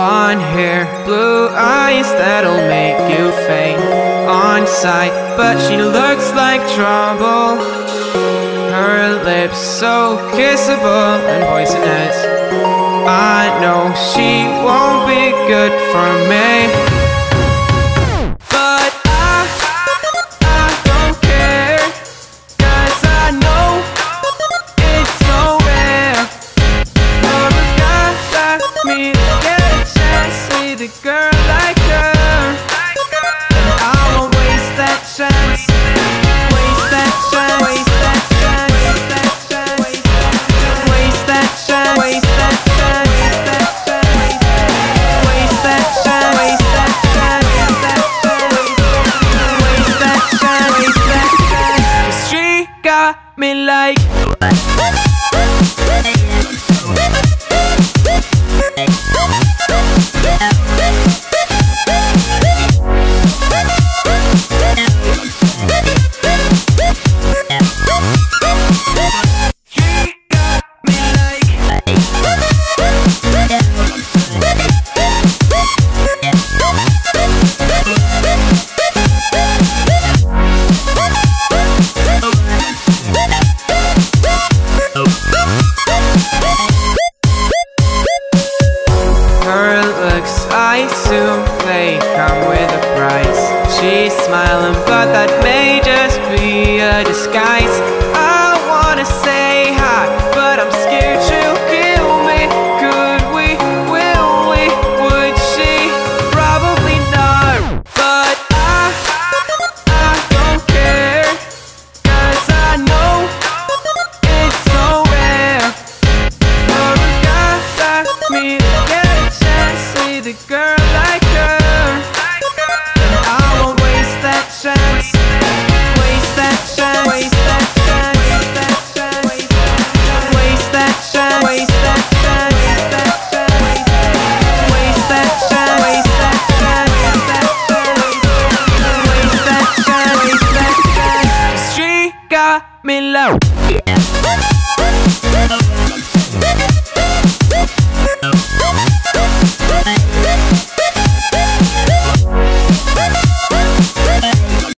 Blonde hair, blue eyes that'll make you faint. On sight But she looks like trouble. Her lips so kissable and poisonous. I know she won't be good for me with a girl like her And I won't waste that chance Waste that chance Waste that chance Waste that chance Waste that chance Waste that chance Waste that chance Waste that chance got me like smiling, but that may just be a disguise. I wanna say hi, but I'm scared she'll kill me. Could we, will we, would she? Probably not, but I, I don't I know it's so rare for a guy like me to get a chance, see girl like her. Camila. Yeah.